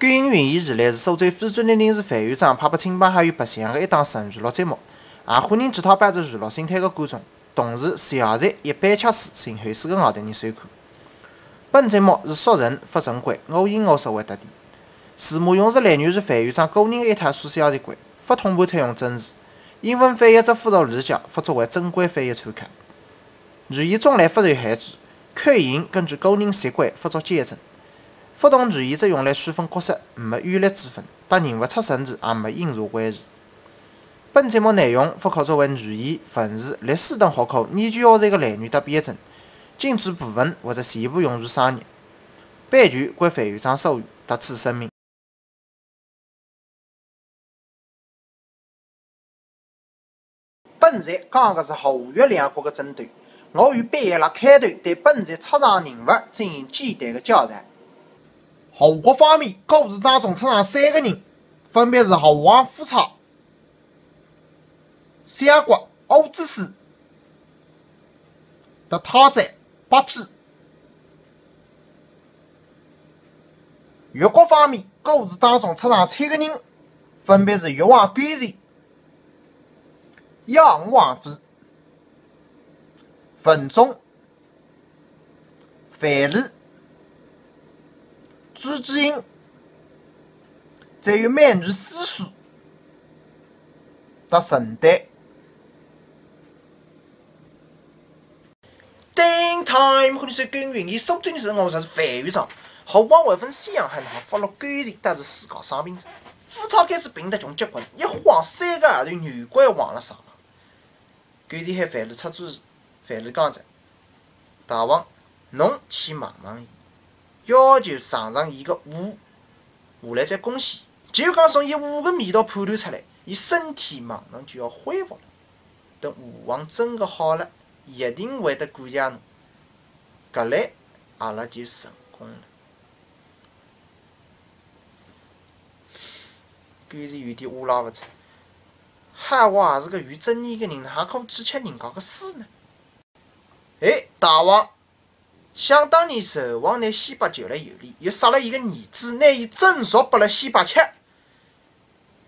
感应云艺日来是苏州非专业人士范院长派拨清白还有白相的一档纯娱乐节目，也欢迎其他抱着娱乐心态的观众，同时谢绝一般吃书、寻后世的外地人收看。本节目是素人不正规、我行我素为特点。字幕用是来源于范院长个人的一套书写习惯，不通盘采用真词。英文翻译则辅助理解，不作为正规翻译参考。语言中来发然汉字，口音根据个人习惯不作简正。不同语言则用来区分角色，没优劣之分，把认勿出身地，也没因果关系。本节目内容不可作为语言、文字、历史等学科研究教材的来源和辩证，禁止部分或者全部用于商业。版权归范院长所有，特此声明。本集讲的是后越两国的争端，我与编了开头对本集出场人物进行简单的交代。后国方面，故事当中出场三个人，分别是猴王夫差、相国欧之思的太宰八匹。越国方面，故事当中出场七个人，分别是越王干柴、杨王妃、文忠、范蠡。朱之英，再有美女私书的神丹。Ding time，欢迎收听云艺收听的是我是范院长。后王为分西洋汉后发落干柴，但是自家伤病者。夫差开始病得穷结棍，一晃三个号头，女鬼忘了上了。干柴喊范蠡出主意，范蠡讲着：“大王，侬去问问伊。”要求尝尝伊个武，下来再攻西。就讲从伊武个味道判断出来，伊身体马上就要恢复了。等武王真个好了，一定会得感谢侬。搿来阿拉就成功了。干脆有点乌拉勿出。嗨，我也是个有正义个人，哪可去吃人家个书呢？哎，大王。想当年，纣王拿西伯救了有里，又杀了伊个儿子，拿伊蒸熟拨了西伯吃。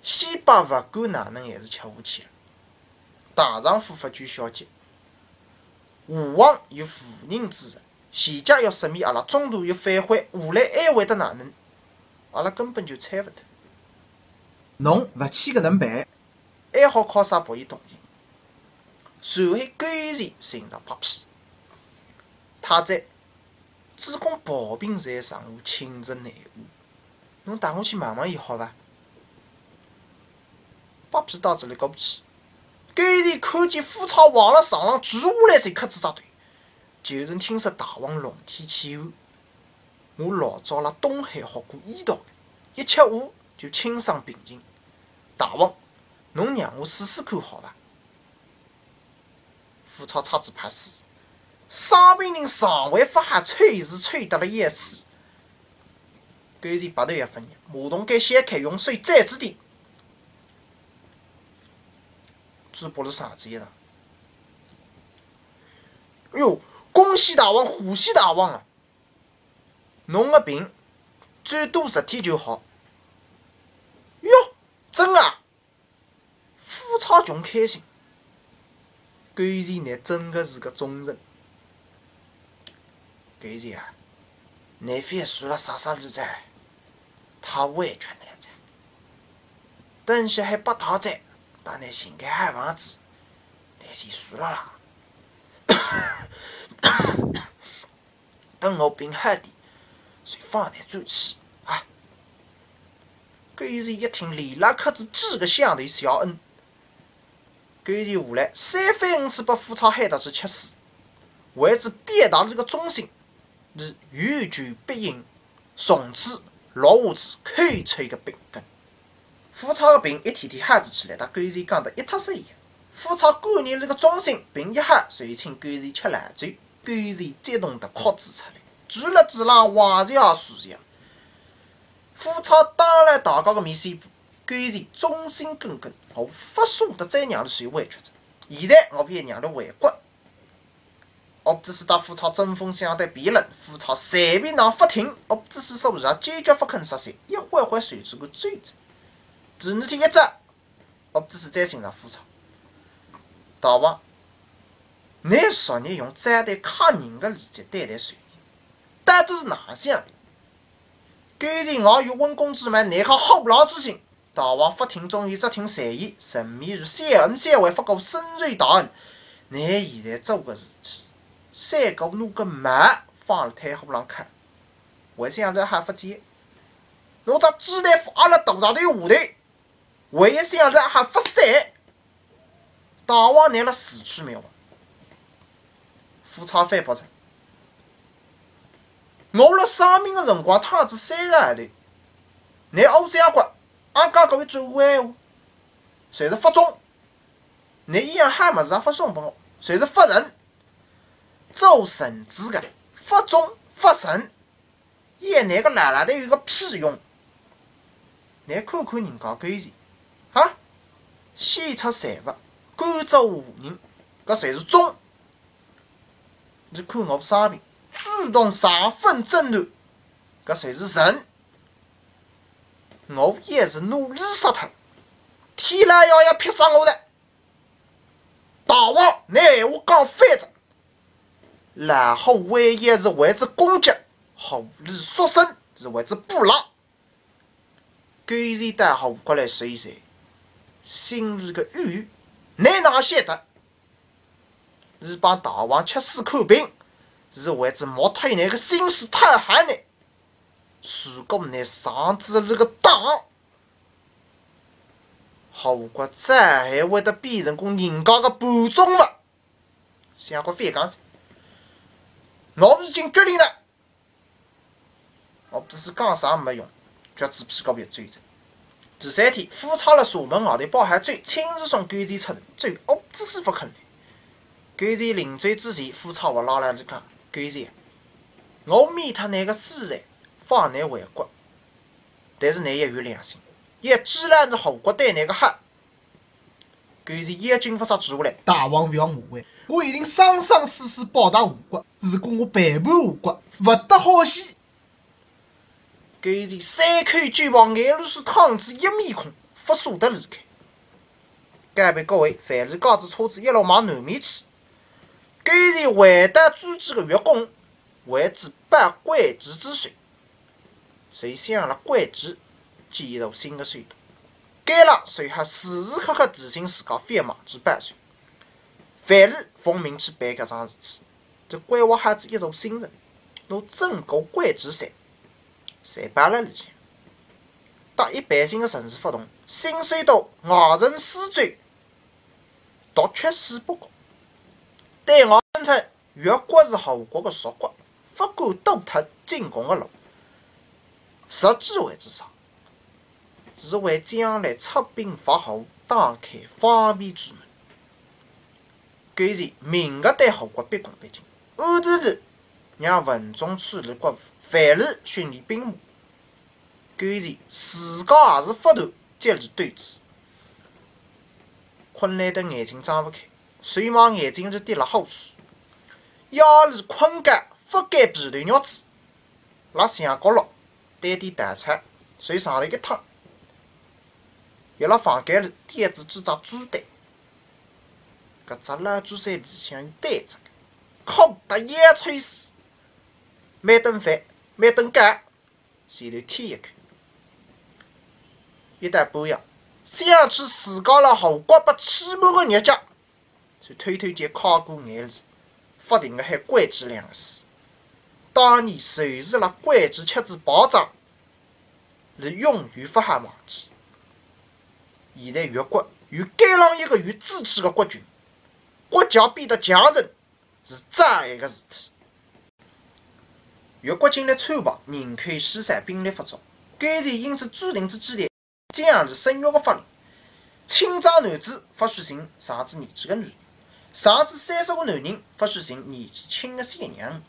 西伯勿管哪能，还是吃下去了。大丈夫不拘小节，吴王有妇人之仁，前家要赦免阿拉，中途又反悔，下来还会得哪能？阿拉根本就猜勿透。侬勿去搿能办，还好靠啥博伊同情？随后干脆寻到八匹，太宰。主公暴病在上，我寝食难安。侬带我去问问伊好伐？八匹到这里过不去。干脆看见夫差往了床上跪下来，才磕子扎腿。就是听说大王龙天气候，我老早辣东海学过医道，一吃下就轻伤平静。大王，侬让我试试看好伐？夫差叉子怕死。伤病人尚未发汗，吹是吹得了一死。干脆拔头一分马桶盖掀开，用水再指点，只拨了啥子一场？哎哟，恭喜大王，贺喜大王啊！侬个病最多十天就好。哟，真啊！夫超穷开心，干脆呢，真的是个忠臣。干脆啊，你非输了啥啥日子，他完全难在。等下还不讨债，当然心肝还房子，但先输了啦。等我病好点，再放胆转去啊！干脆一听，李拉克子几个响头小恩。干脆下来三番五次把夫差喊到去吃屎，为之表达了这个忠心。是欲求必应，从此落下子口吹的病根。夫差的病一天天好起来，他干脆讲得一塌糊涂。夫差感念那个忠心，病一好，遂请干脆吃烂酒，干脆激动得哭子出来，除了子郎往下数下。夫差当然大家的面宣布，干脆忠心耿耿，我不舍得再让你受委屈着。现在我便让你回国。何止是打副操针锋相对辩论，副操随便上法庭，何止是手上坚决不肯实现，一会会传出个罪责。第二天一早，何止是再寻上副操，大王，你昨日用站队ฆ่人的理解对待谁？到底是哪想的？既然我与温公之盟，内靠后狼之心，大王法庭中已责听随意，神秘如三恩三惠，发过深邃大恩。你现在做个事体，三个弄个慢，放了太后浪看，为啥子还不见？侬只鸡蛋放阿拉头上头下头，为啥子还不散？大王拿了死去没有？夫差反驳着：“我辣丧命的辰光，趟子三个后头，你欧三国，俺讲搿位转话闲话，侪是法中，你一样哈么子也发送拨我。”谁是法人？做臣子的法中法神，也那个奶奶的有个屁用？你看看人家规矩，啊，先出财物，甘州无人，搿才是忠。你看我生病，主动上分征战，搿才是仁。我也是努力杀他，天来要要劈死我的。大王，你闲话讲反着，然后万一是为之攻击，狐狸缩身是为之捕捞，居然带好过来说一说，心里个郁，你哪晓得？是帮大王吃屎看病，是为之莫推那个心思太寒呢？如果你上子这个当。后果再还会得变成过人家个伴宗了？想过反讲？我已经决定了，我只是讲啥没用，决子屁高别追着。第三天，副操了厦门外头包海追，亲自送甘贼出城，追我只是不肯来。甘贼临追之前，副操我拉来就讲：甘贼，我灭他那个死人，放你回国，但是你也有良心。也既然是后国对那个黑，甘是一军不杀举下来。大王不要误会，我一定生生世世报答吴国。如果我背叛吴国，不得好死。甘是三口巨棒，眼露是汤子一面孔，不舍得离开。该被各位范蠡驾着车子一路往南面去。甘是为得诸暨的月宫，为之拜关雉之岁，谁想了关雉？建筑新的隧道，该了随后时时刻刻提醒自家飞马去办事。范蠡奉命去办搿桩事体，这规划还是一座新城，拿整个关雉山侪摆辣里向。当一般性的城市发动新隧道外城施展，独缺四不高。对外声称越国是后国的属国，不敢堵脱进攻的路。实际位置上？是为将来出兵伐后打开方便之门。甘是明个对后国毕恭毕敬，暗地里让文中处理国务，范蠡训练兵马。甘是自家也是不断接力对峙，困难的眼睛睁不开，随忙眼睛是滴了口水，压力困觉，不敢闭头肉子，辣墙角落点点淡菜，随上头一躺。一拉房间里添置几只猪蛋，搿只老猪山里向有单子，哭得眼吹死。每顿饭，每顿饭，前头添一口。一旦半夜，想起自家辣后国被欺瞒的日脚，就偷偷间靠过眼里，不停地喊关机两个字。当年随时辣关机吃子爆炸，是永远不好忘记。现在越国有盖上一个有志气的国君，国家变得强盛，是再一个事体。越国经历残暴，人口稀散，兵力不足，甘地因此制定之基地，奖励生育的法令。清朝男子不许寻上子年纪的女人，上子三十的男人不许寻年纪轻的三娘。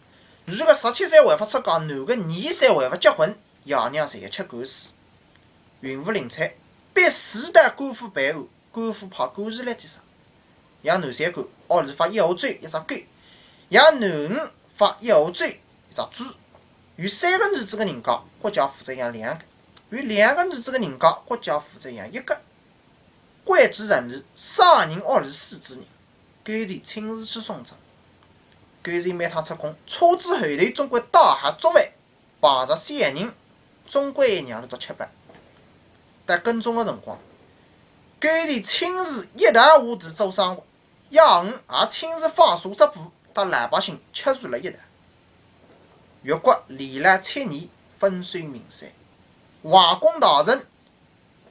女的十七岁还不出嫁，男的二十岁还不结婚，爷娘侪要吃官司。云雾临产。逼四代官府办案，官府派官员来接手，让南山官奥利发一下追一只狗，让囡恩发一号嘴一只猪。有三个儿子的人家，国家负责养两个；有两个儿子的人家，国家负责养一个。关键人物啥人屋里死之人，狗子亲自去送葬。狗子每趟出工，车子后头总归倒下作饭，碰着闲人，总归让伊到吃饭。但耕种的辰光，甘地亲自一台下地做生活，养鱼也亲自放沙子布，搭老百姓吃住了一台。越国历来七年风水名山，皇宫大臣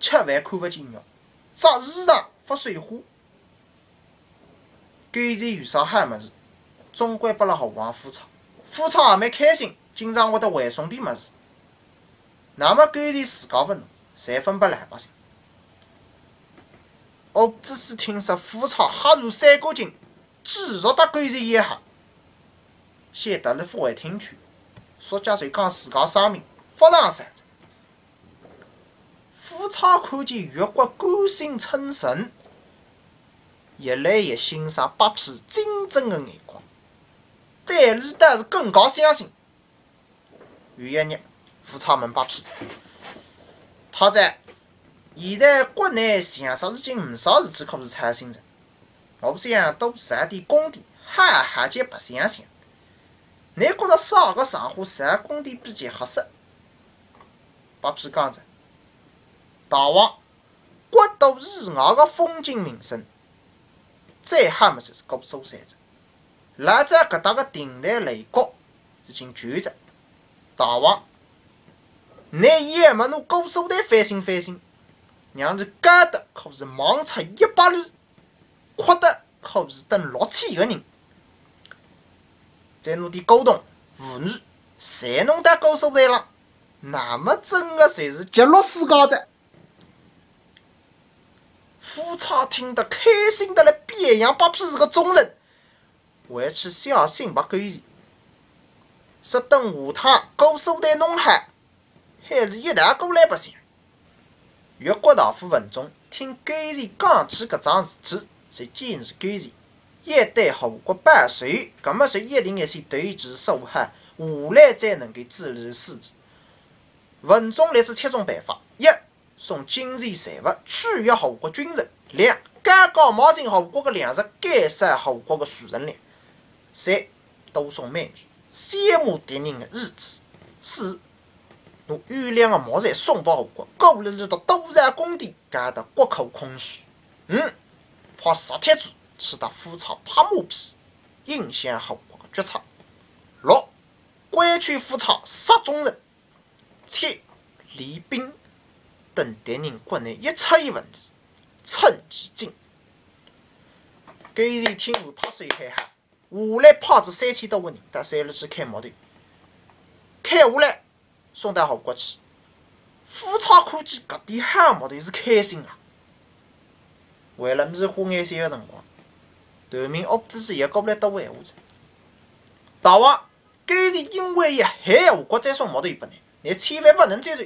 吃饭看不进肉，织衣裳发水花。狗子有啥好么子，总归拨了猴王副厂，副厂也蛮开心，经常会得回送点么子。那么甘地自家分，再分拨老百姓。我只是听说副厂吓入三角井，继续搭狗子一下，先得了复回听取。说家谁讲自家生命非常善哉。夫差看见越国官心称神，越来越欣赏八匹金针的眼光，对李丹是更加相信。有一日，夫差问八匹：“他在现在国内想杀已经不少事体，可是操心着。我想多设点工地，哈哈些白相相。”你觉着啥个上户啥工地比较合适？白皮讲着，大王，国都以外的风景名胜，最好么就是高速山子。来在搿搭个亭台楼阁已经全着。大王，你也没弄高速台翻新翻新，让你干的可是忙出一百里，哭的可是等六千个人。在侬的沟通妇女，侪弄到高速台了，那么真的才是极乐世界者。夫差听得开心的来，表扬八匹是个忠人，还去小心把狗子，说等下趟高速台弄好，还是一大过来不行。越国大夫文忠听狗子讲起搿桩事体，就建议狗子。一对吴国百岁，葛么就一定要先对其受害，下来才能够治理事治。文中列出七种办法：一、送金钱财物，取悦吴国军人；两、改搞冒进吴国的粮食，减少后国的储存量；三、多送美女，羡慕敌人的意志；四、拿优良的木材送到后国，鼓励你到多山工地，搞得国库空虚；五、派十铁柱。使得夫差拍马屁，影响后国的决策。六，关取夫差杀众人。七，李冰，等敌人国内一出现问题，趁机进。狗子听完拍手喊喊，下来派着三千多个人到山路去开木头，开下来送到后国去。夫差看见搿点好木头是开心啊，为了迷惑眼线的辰光。头名屋子是一个不来搭闲话子。大王，狗子因为一害我国再送木头一百你，你千万不能接受。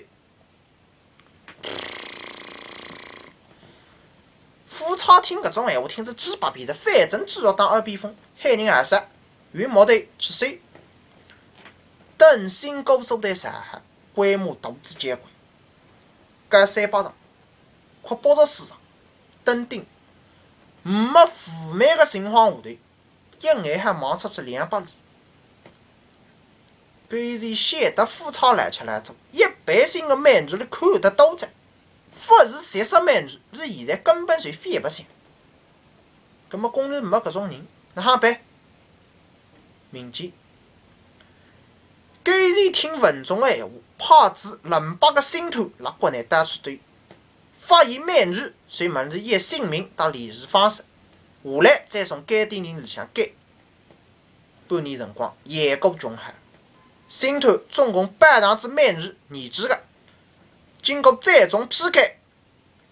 夫差听搿种闲话，听着鸡巴皮的，反正只要当耳边风，害人害死，用木头去收。等新高速台上海，规模大致见鬼。搿三巴上，快包着市场，登顶。没覆满的情况下头，一眼还望出去两百里。狗子晓得富超来吃来做，一般性的美女里看得多着，不是现实美女，是现在根本就翻不上。葛么工人没搿种人，哪哈办？民间，狗子听文中的闲话，怕子冷百个信徒辣国内到处堆。发现美女，遂问伊个姓名、和联系方式，下来再从该店人里向改。半年辰光，严过穷海，星探总共八堂子美女研制的，经过最终 PK，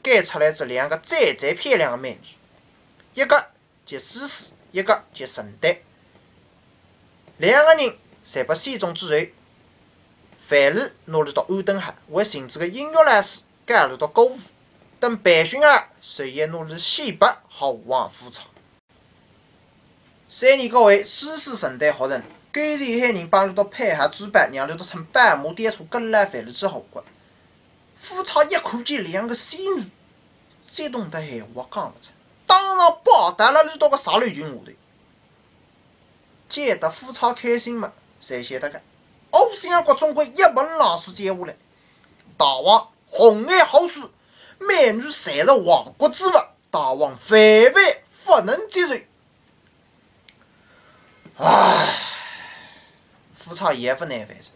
改出来这两个最最漂亮的美女，一个叫思思，一个叫陈丹。两个人侪被选中之后，范蠡拿入到安顿海，为寻子个音乐老师加入到歌舞。等培训后，随也拿入西北好王府场。三年高位，世事承担好人。甘前海人帮刘到配合举办，让刘到乘白马电车跟来返了之后国。夫差一看见两个仙女，激动得闲话讲不出，当场抱打了刘到个沙漏群下头。见得夫差开心嘛，才晓得个。欧相国总归一本老书接下来，大王红颜好书，美女才是亡国之物，大王万万不能接受。唉，夫差也不难为情。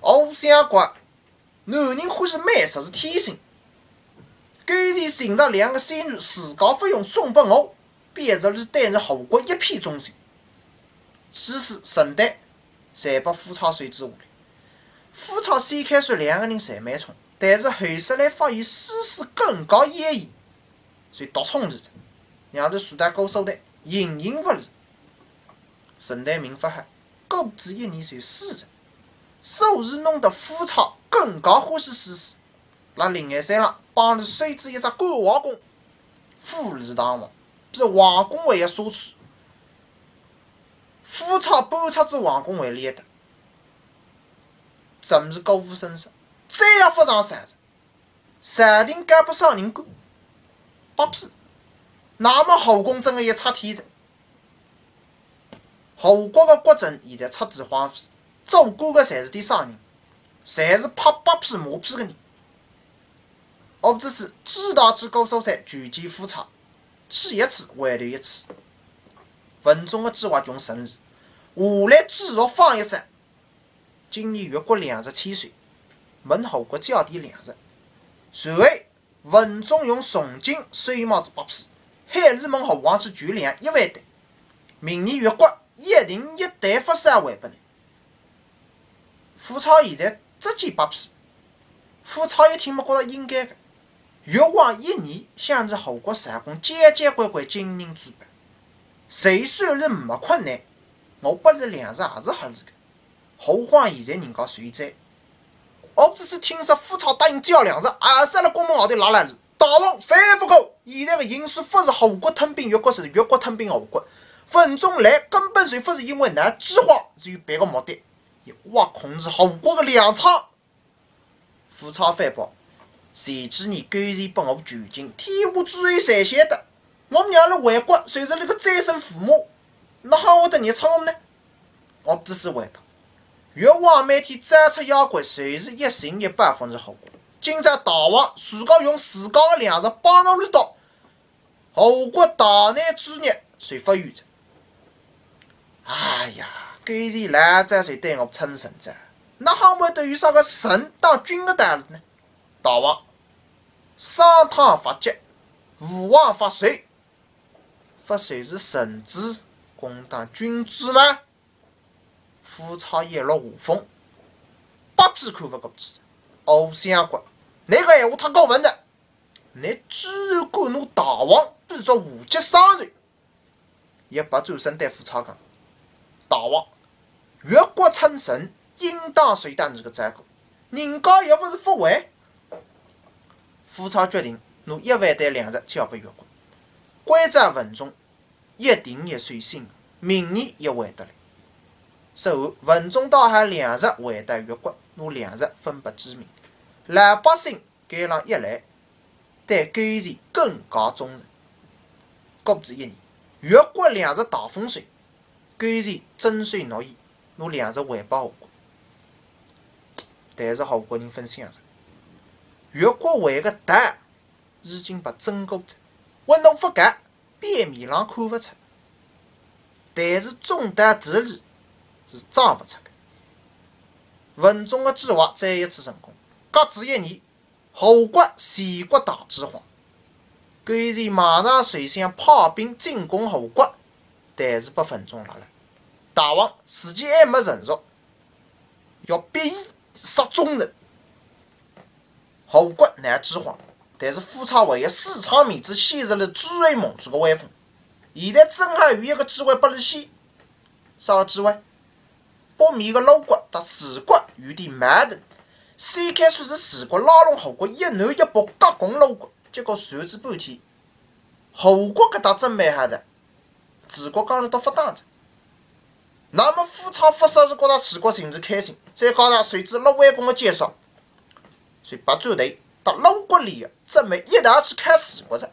欧相国，男人欢喜美食是天性。甘前寻着两个仙女，自家不用送拨我，便着是对着后国一片忠心。世事承担。才把夫差随之下来。夫差先开始两个人侪蛮冲，但是后首来发现世事更加严严，遂独冲而出，让他树大哥收的，形影不离。陈代明发黑，过子一年就死着，所以弄得夫差更加欢喜世事。那另外山上帮着随之一只关王公，富丽堂皇，比王公还要奢侈。夫差半车子王宫为立的，真是高富绅士，再也不上山子，山顶干不上人管，不屁！那么后宫真的一塌天着，后国的国政现在彻底荒废，做官的侪是点商人，侪是拍八屁马屁的人。我只是知道之高所在，举荐夫差，去一次还留一次。文中的计划穷胜利。下来继续放一只。今年越过两日千岁，问后国交替两日。随后，文中用重金收帽子八匹，海里门后王之巨粮一万担。明年越国一定一代发三还拨你。夫差现在直接八匹。夫差一听，没觉着应该的。越王一年向着后国上宫简简乖乖金银珠宝，谁算是没困难？我拨了粮食也是合理的，何况现在人家受灾。我只是听说夫差答应交粮食，还是了公文号头拿来了。大王反复口，现在的形势不是后国吞并越国，是越国吞并后国。文中来根本就不是因为那计划，是有别个目的，挖控制后国的粮仓。夫差反驳：前几年甘前拨我囚禁，天下诸侯侪晓得，我娘了回国，随是那个再生父母。那还会得热吵呢？我只是回答：越王每天斩出妖怪，随时一心一百分之后果。今朝大王自家用自家的粮食帮侬绿到，后国大难之日，谁不冤着？哎呀，今日来在谁对我称神着？那还会得有啥个神当君的道理呢？大王，上堂发急，武王发谁？发谁是神子？公当君子吗？夫差一落下风，八屁看不过去。欧相国，那个闲话太过分了。你居然敢拿大王比作无极商人？一百转身对夫差讲：“大王，越国称臣，应当随担这个债务。人家又不是不还。”夫差决定拿一万担粮食交给越国，关在文中。一定一随信，明年也还得来。随后，文中倒还粮食还得越国，拿粮食分拨居民，老百姓该让一来，对甘前更加忠诚。过不止一年，越国粮食大丰收，甘前征税诺言，拿粮食还拨后国。但是后国人分享着，越国还个达已经被整过着，我侬不干。表面上看不出，但是中弹地里是装不出的。文中的计划再一次成功。隔至一年，后国全国大饥荒，甘前马上遂想派兵进攻后国，但是被文中拉了。大王时机还没成熟，要逼伊杀忠人。后国难饥荒。但是夫差为了私藏面子，陷入了诸位盟主的威风。现在正好有一个机会拨你先，啥个机会？北面的鲁国和齐国有点矛盾。先开始是齐国拉拢后国，一南一北夹攻鲁国，结果传子半天，后国搿搭真蛮吓的，治国讲了都不当着。那么富超发誓是觉得治国情绪开心，再加上随之陆万公的介绍，所以把转头到陆国里准备一道去看治国者。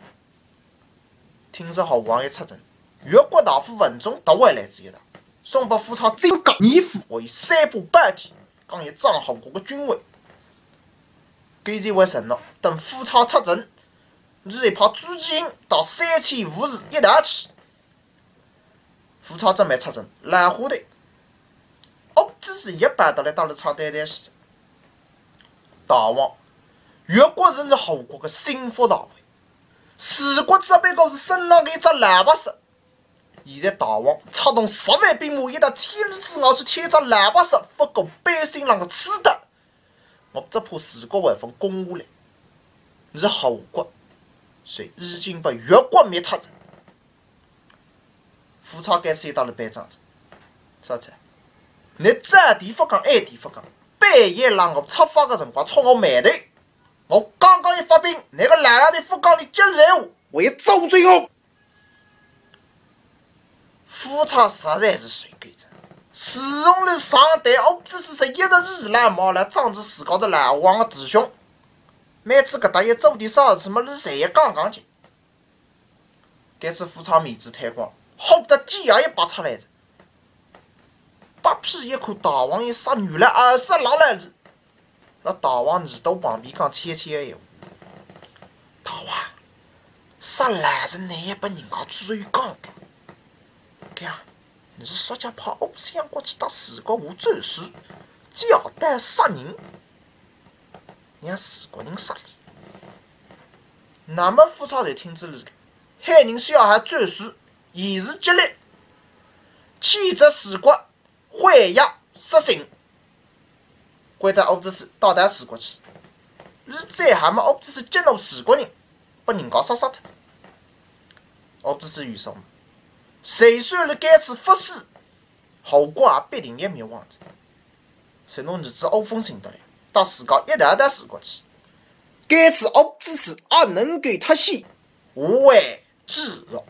听说侯王一出征，越国大夫文忠都会来这一趟，送把富超真讲义父为三步半天，讲一张侯国的军威。给这位承诺，等富超出征，你再派朱继英到三千武士一道去。富超准备出征，兰花队，哦，只是一般都来到了长单单时，大王，越国人是侯国的心腹大患，四国这边可是身上的一只蓝白蛇。现在大王出动十万兵马，一到天日之外去添只蓝白蛇，不顾百姓啷个吃的。我只怕四国会分攻下来，是后国，所以已经被越国灭掉了。副超该先到了班长子，说起来，你这地不讲，那地不讲，半夜让我出发的辰光冲我埋头，我刚刚一发兵，那个烂烂的副将你接任务，为周罪我。副差实在是水狗子。使用了上代哦，只是说一日日来冒来长子死高的来王的弟兄，每次搿搭一走的少次么你谁也刚刚进。这次副差面子太光，吼得鸡牙也拔出来着。八屁一看大王一杀女了，二杀狼来了。那大王耳朵旁边讲切切的话：“大王，杀男人你也把人家追讲的，这样。”你是说家怕欧想过去到四国无战事，交代杀人，让四国人杀你。那么副超在听之里，海人小孩战事，一时激烈，气责四国会压失信，关在屋子市到达四国去。你再还么屋子市激怒四国人，把人家杀杀脱。屋子市遇上了。谁算了该次发誓，后果也必定也灭亡子。随侬儿子欧风行得来，到自家一代代死过去。该次屋子事也能给他写，无谓自若。